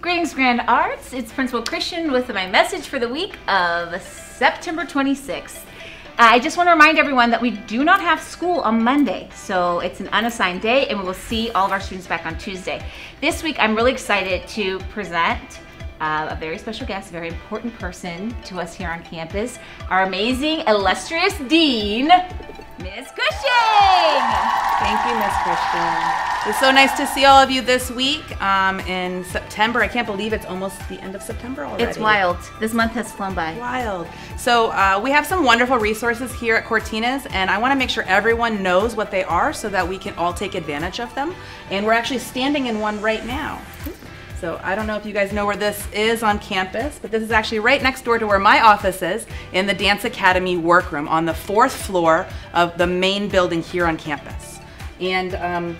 Greetings, Grand Arts. It's Principal Christian with my message for the week of September 26th. I just want to remind everyone that we do not have school on Monday, so it's an unassigned day, and we will see all of our students back on Tuesday. This week, I'm really excited to present uh, a very special guest, a very important person to us here on campus, our amazing, illustrious dean, Miss Cushing. Thank you, Miss Christian. It's so nice to see all of you this week um, in September. I can't believe it's almost the end of September already. It's wild. This month has flown by. Wild. So uh, we have some wonderful resources here at Cortines, and I want to make sure everyone knows what they are so that we can all take advantage of them. And we're actually standing in one right now. So I don't know if you guys know where this is on campus, but this is actually right next door to where my office is in the Dance Academy workroom on the fourth floor of the main building here on campus. And um,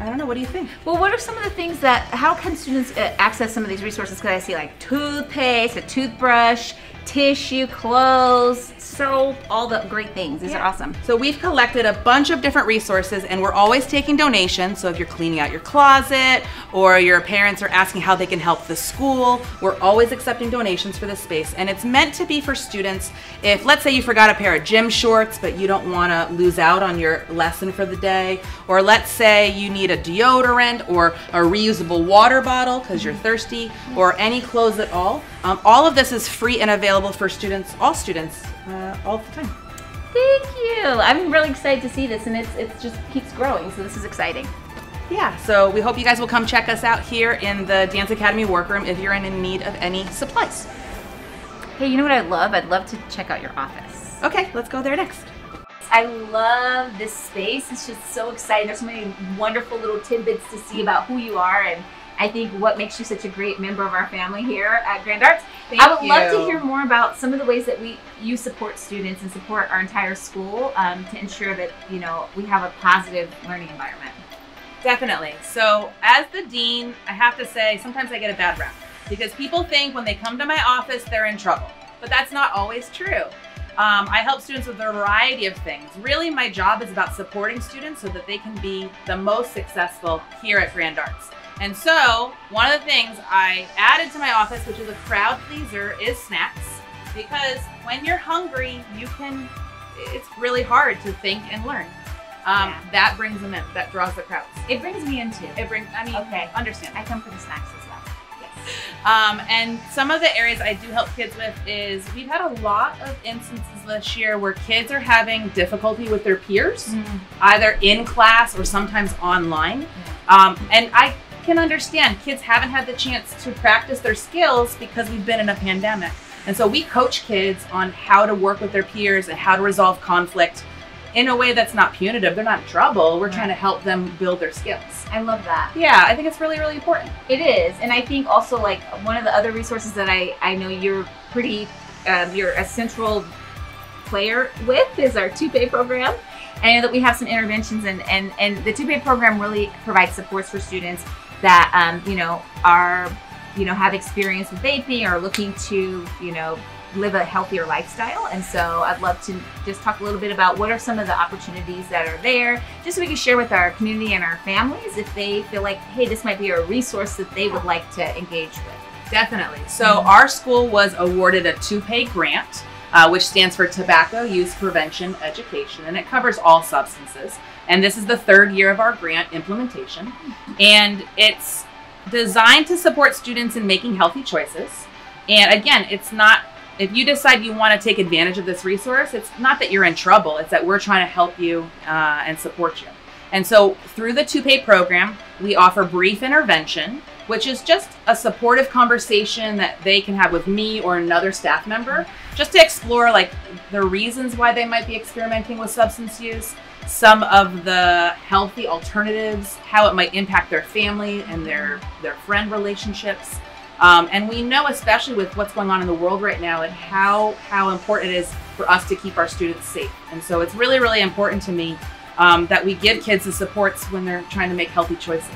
I don't know, what do you think? Well, what are some of the things that, how can students uh, access some of these resources? Because I see like toothpaste, a toothbrush, tissue, clothes, soap, all the great things. These yeah. are awesome. So we've collected a bunch of different resources and we're always taking donations. So if you're cleaning out your closet or your parents are asking how they can help the school, we're always accepting donations for this space. And it's meant to be for students if, let's say you forgot a pair of gym shorts, but you don't want to lose out on your lesson for the day. Or let's say you need a deodorant or a reusable water bottle because you're thirsty or any clothes at all. Um, all of this is free and available for students, all students, uh, all the time. Thank you. I'm really excited to see this, and it's it just keeps growing. So this is exciting. Yeah. So we hope you guys will come check us out here in the Dance Academy workroom if you're in need of any supplies. Hey, you know what I love? I'd love to check out your office. Okay, let's go there next. I love this space. It's just so exciting. There's so many wonderful little tidbits to see about who you are and I think what makes you such a great member of our family here at Grand Arts. Thank I would you. love to hear more about some of the ways that we you support students and support our entire school um, to ensure that you know we have a positive learning environment. Definitely. So as the dean, I have to say sometimes I get a bad rap because people think when they come to my office they're in trouble, but that's not always true. Um, I help students with a variety of things. Really, my job is about supporting students so that they can be the most successful here at Grand Arts. And so one of the things I added to my office, which is a crowd pleaser, is snacks. Because when you're hungry, you can, it's really hard to think and learn. Um, yeah. That brings them in. That draws the crowds. It brings me in too. It brings, I mean, okay. understand. I come for the snacks as well. Yes. Um, and some of the areas I do help kids with is we've had a lot of instances this year where kids are having difficulty with their peers, mm. either in class or sometimes online. Yeah. Um, and I can understand kids haven't had the chance to practice their skills because we've been in a pandemic. And so we coach kids on how to work with their peers and how to resolve conflict in a way that's not punitive. They're not in trouble. We're right. trying to help them build their skills. I love that. Yeah, I think it's really, really important. It is. And I think also like one of the other resources that I, I know you're pretty, um, you're a central player with is our TUPE program. I know that we have some interventions and, and, and the TUPE program really provides supports for students that um, you know are you know have experience with vaping or looking to you know live a healthier lifestyle and so i'd love to just talk a little bit about what are some of the opportunities that are there just so we can share with our community and our families if they feel like hey this might be a resource that they would like to engage with definitely so mm-hmm. our school was awarded a TUPE grant uh, which stands for tobacco use prevention education and it covers all substances and this is the third year of our grant implementation. And it's designed to support students in making healthy choices. And again, it's not, if you decide you want to take advantage of this resource, it's not that you're in trouble, it's that we're trying to help you uh, and support you. And so through the TUPE program, we offer brief intervention, which is just a supportive conversation that they can have with me or another staff member, just to explore like the reasons why they might be experimenting with substance use, some of the healthy alternatives, how it might impact their family and their, their friend relationships. Um, and we know, especially with what's going on in the world right now, and how, how important it is for us to keep our students safe. And so it's really, really important to me um, that we give kids the supports when they're trying to make healthy choices.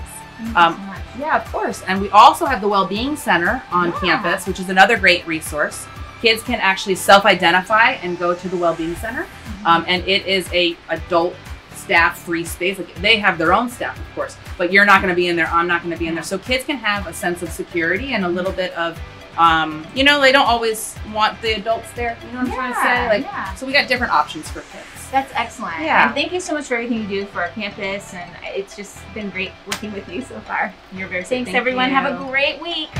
Um, so yeah, of course. And we also have the Wellbeing Center on yeah. campus, which is another great resource kids can actually self-identify and go to the Wellbeing Center. Mm-hmm. Um, and it is a adult staff free space. Like they have their own staff, of course, but you're not going to be in there. I'm not going to be in there. So kids can have a sense of security and a little bit of, um, you know, they don't always want the adults there. You know what I'm trying to say? Like, yeah. so we got different options for kids. That's excellent. Yeah. And thank you so much for everything you do for our campus. And it's just been great working with you so far. You're very Thanks, Thank everyone. you. Have a great week.